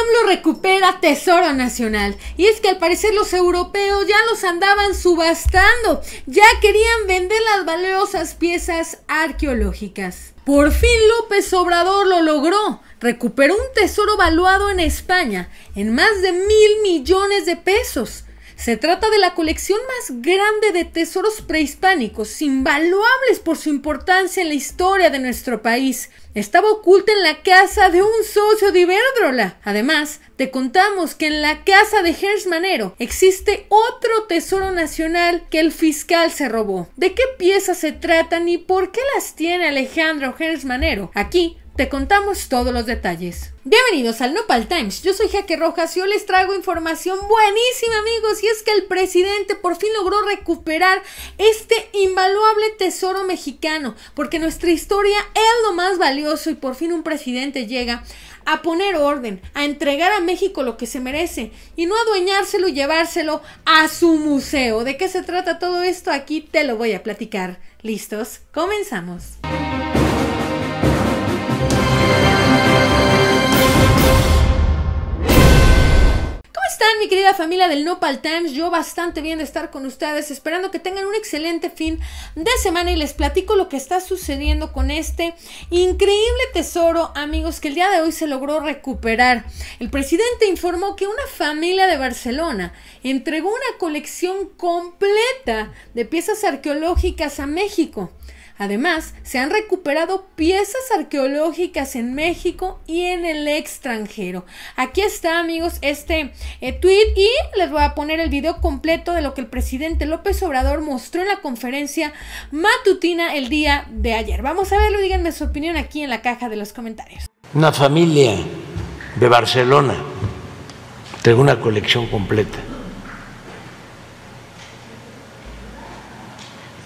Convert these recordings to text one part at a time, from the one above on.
AMLO recupera Tesoro Nacional. Y es que al parecer los europeos ya los andaban subastando. Ya querían vender las valiosas piezas arqueológicas. Por fin López Obrador lo logró. Recuperó un tesoro valuado en España en más de mil millones de pesos. Se trata de la colección más grande de tesoros prehispánicos, invaluables por su importancia en la historia de nuestro país. Estaba oculta en la casa de un socio de Iberdrola. Además, te contamos que en la casa de Gers Manero existe otro tesoro nacional que el fiscal se robó. ¿De qué piezas se tratan y por qué las tiene Alejandro Gers Manero? Aquí te contamos todos los detalles. Bienvenidos al Nopal Times, yo soy Jaque Rojas y hoy les traigo información buenísima amigos y es que el presidente por fin logró recuperar este invaluable tesoro mexicano porque nuestra historia es lo más valioso y por fin un presidente llega a poner orden, a entregar a México lo que se merece y no adueñárselo y llevárselo a su museo. ¿De qué se trata todo esto? Aquí te lo voy a platicar. ¿Listos? Comenzamos. Están, mi querida familia del Nopal Times? Yo bastante bien de estar con ustedes, esperando que tengan un excelente fin de semana y les platico lo que está sucediendo con este increíble tesoro, amigos, que el día de hoy se logró recuperar. El presidente informó que una familia de Barcelona entregó una colección completa de piezas arqueológicas a México. Además, se han recuperado piezas arqueológicas en México y en el extranjero. Aquí está, amigos, este eh, tweet y les voy a poner el video completo de lo que el presidente López Obrador mostró en la conferencia matutina el día de ayer. Vamos a verlo, díganme su opinión aquí en la caja de los comentarios. Una familia de Barcelona tengo una colección completa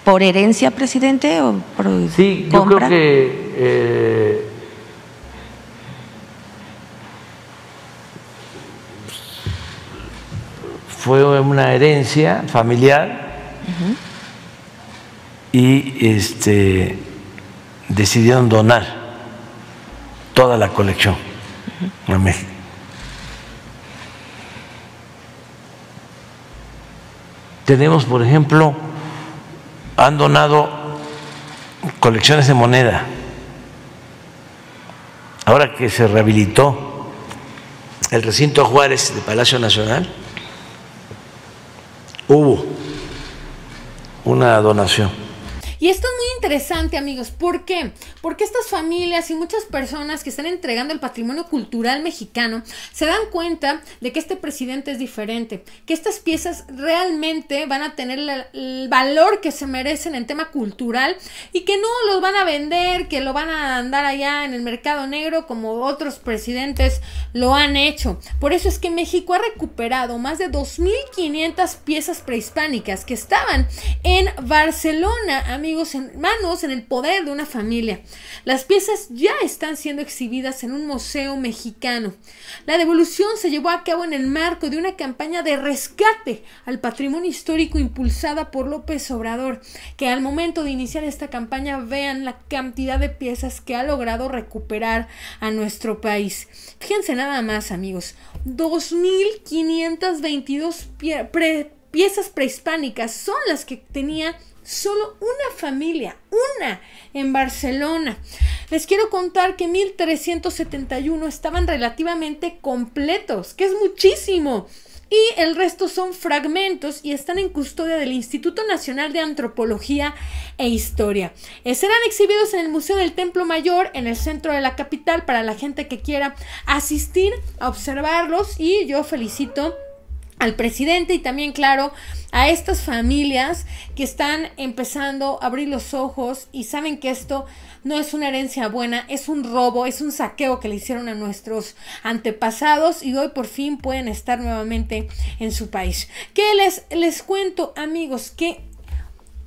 ¿Por herencia, presidente? O por sí, yo creo que eh, fue una herencia familiar y este, decidieron donar toda la colección a México. Tenemos, por ejemplo, han donado colecciones de moneda. Ahora que se rehabilitó el recinto Juárez de Palacio Nacional, hubo una donación y esto es muy interesante, amigos. ¿Por qué? Porque estas familias y muchas personas que están entregando el patrimonio cultural mexicano se dan cuenta de que este presidente es diferente, que estas piezas realmente van a tener el valor que se merecen en tema cultural y que no los van a vender, que lo van a andar allá en el mercado negro como otros presidentes lo han hecho. Por eso es que México ha recuperado más de 2.500 piezas prehispánicas que estaban en Barcelona, amigos, en manos, en el poder de una familia. Las piezas ya están siendo exhibidas en un museo mexicano. La devolución se llevó a cabo en el marco de una campaña de rescate al patrimonio histórico impulsada por López Obrador, que al momento de iniciar esta campaña vean la cantidad de piezas que ha logrado recuperar a nuestro país. Fíjense nada más, amigos, 2.522 piezas prehispánicas son las que tenía solo una familia, una en Barcelona. Les quiero contar que 1371 estaban relativamente completos, que es muchísimo. Y el resto son fragmentos y están en custodia del Instituto Nacional de Antropología e Historia. Eh, serán exhibidos en el Museo del Templo Mayor, en el centro de la capital, para la gente que quiera asistir a observarlos. Y yo felicito al presidente y también, claro, a estas familias que están empezando a abrir los ojos y saben que esto no es una herencia buena, es un robo, es un saqueo que le hicieron a nuestros antepasados y hoy por fin pueden estar nuevamente en su país. ¿Qué les, les cuento, amigos? Que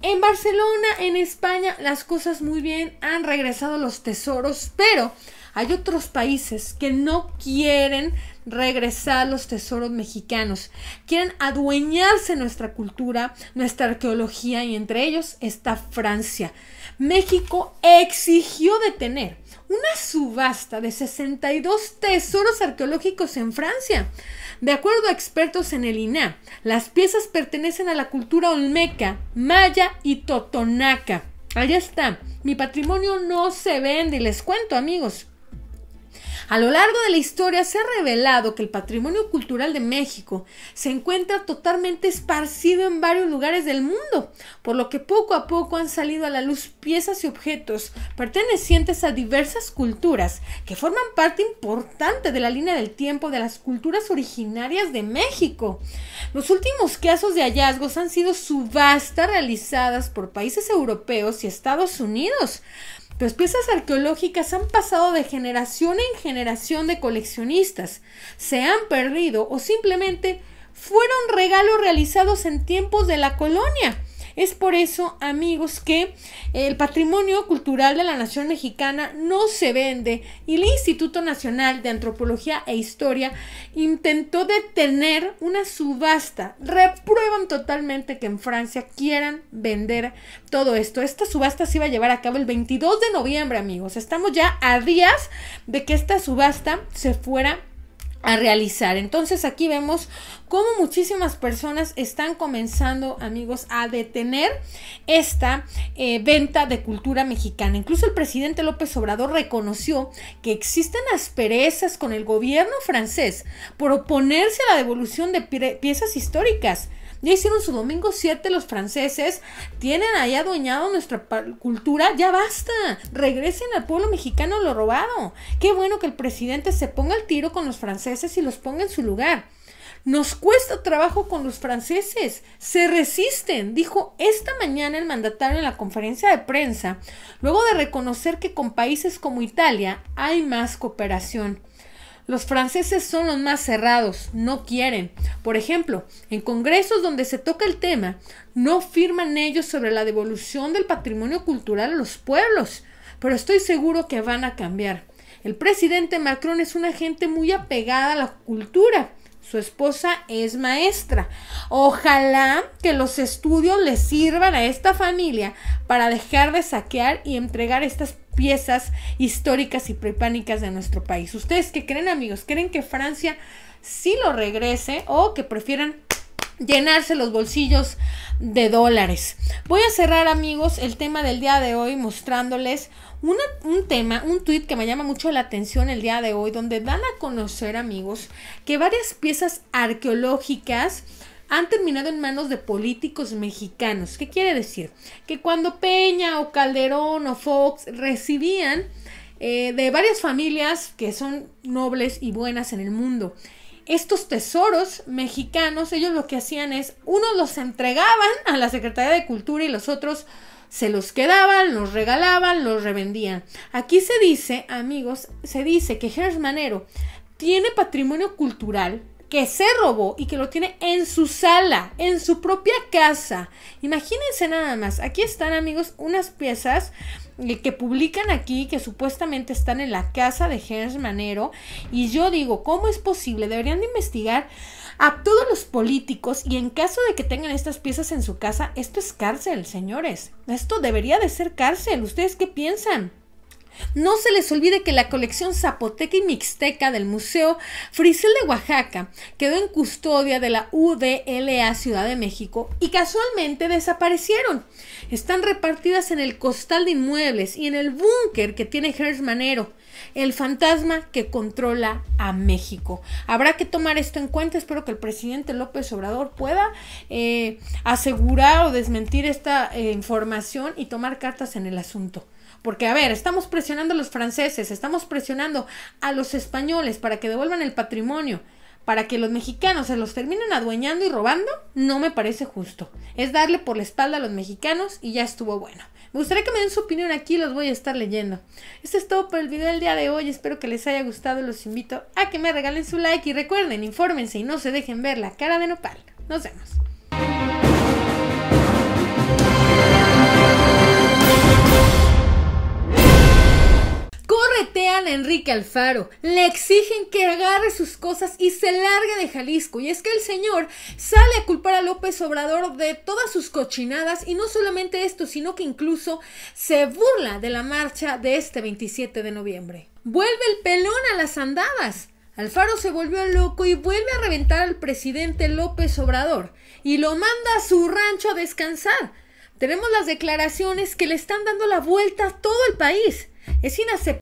en Barcelona, en España, las cosas muy bien, han regresado los tesoros, pero hay otros países que no quieren regresar los tesoros mexicanos, quieren adueñarse nuestra cultura, nuestra arqueología y entre ellos está Francia. México exigió detener una subasta de 62 tesoros arqueológicos en Francia. De acuerdo a expertos en el INA, las piezas pertenecen a la cultura olmeca, maya y totonaca. Allá está. Mi patrimonio no se vende y les cuento amigos. A lo largo de la historia se ha revelado que el patrimonio cultural de México se encuentra totalmente esparcido en varios lugares del mundo, por lo que poco a poco han salido a la luz piezas y objetos pertenecientes a diversas culturas que forman parte importante de la línea del tiempo de las culturas originarias de México. Los últimos casos de hallazgos han sido subastas realizadas por países europeos y Estados Unidos, las piezas arqueológicas han pasado de generación en generación de coleccionistas, se han perdido o simplemente fueron regalos realizados en tiempos de la colonia. Es por eso, amigos, que el patrimonio cultural de la nación mexicana no se vende y el Instituto Nacional de Antropología e Historia intentó detener una subasta. Reprueban totalmente que en Francia quieran vender todo esto. Esta subasta se iba a llevar a cabo el 22 de noviembre, amigos. Estamos ya a días de que esta subasta se fuera a realizar. Entonces aquí vemos cómo muchísimas personas están comenzando, amigos, a detener esta eh, venta de cultura mexicana. Incluso el presidente López Obrador reconoció que existen asperezas con el gobierno francés por oponerse a la devolución de piezas históricas. Ya hicieron su domingo 7 los franceses, tienen ahí adueñado nuestra cultura, ya basta, regresen al pueblo mexicano lo robado. Qué bueno que el presidente se ponga al tiro con los franceses y los ponga en su lugar. Nos cuesta trabajo con los franceses, se resisten, dijo esta mañana el mandatario en la conferencia de prensa, luego de reconocer que con países como Italia hay más cooperación. Los franceses son los más cerrados, no quieren. Por ejemplo, en congresos donde se toca el tema, no firman ellos sobre la devolución del patrimonio cultural a los pueblos, pero estoy seguro que van a cambiar. El presidente Macron es una gente muy apegada a la cultura. Su esposa es maestra. Ojalá que los estudios le sirvan a esta familia para dejar de saquear y entregar estas piezas históricas y prepánicas de nuestro país. ¿Ustedes qué creen, amigos? ¿Creen que Francia sí lo regrese o que prefieran llenarse los bolsillos de dólares. Voy a cerrar amigos el tema del día de hoy mostrándoles un tema, un tweet que me llama mucho la atención el día de hoy, donde dan a conocer amigos que varias piezas arqueológicas han terminado en manos de políticos mexicanos. ¿Qué quiere decir? Que cuando Peña o Calderón o Fox recibían eh, de varias familias que son nobles y buenas en el mundo, estos tesoros mexicanos, ellos lo que hacían es, unos los entregaban a la Secretaría de Cultura y los otros se los quedaban, los regalaban, los revendían. Aquí se dice, amigos, se dice que Gers Manero tiene patrimonio cultural que se robó y que lo tiene en su sala, en su propia casa. Imagínense nada más, aquí están amigos unas piezas eh, que publican aquí que supuestamente están en la casa de Hans Manero y yo digo, ¿cómo es posible? Deberían de investigar a todos los políticos y en caso de que tengan estas piezas en su casa, esto es cárcel, señores. Esto debería de ser cárcel. ¿Ustedes qué piensan? No se les olvide que la colección zapoteca y mixteca del Museo Frisel de Oaxaca quedó en custodia de la UDLA Ciudad de México y casualmente desaparecieron. Están repartidas en el costal de inmuebles y en el búnker que tiene Gers Manero, el fantasma que controla a México. Habrá que tomar esto en cuenta. Espero que el presidente López Obrador pueda eh, asegurar o desmentir esta eh, información y tomar cartas en el asunto. Porque, a ver, estamos presionando a los franceses, estamos presionando a los españoles para que devuelvan el patrimonio, para que los mexicanos se los terminen adueñando y robando, no me parece justo. Es darle por la espalda a los mexicanos y ya estuvo bueno. Me gustaría que me den su opinión aquí, los voy a estar leyendo. Esto es todo por el video del día de hoy, espero que les haya gustado, los invito a que me regalen su like y recuerden, infórmense y no se dejen ver la cara de nopal. Nos vemos. A Enrique Alfaro, le exigen que agarre sus cosas y se largue de Jalisco. Y es que el señor sale a culpar a López Obrador de todas sus cochinadas y no solamente esto, sino que incluso se burla de la marcha de este 27 de noviembre. Vuelve el pelón a las andadas. Alfaro se volvió loco y vuelve a reventar al presidente López Obrador y lo manda a su rancho a descansar. Tenemos las declaraciones que le están dando la vuelta a todo el país. Es inaceptable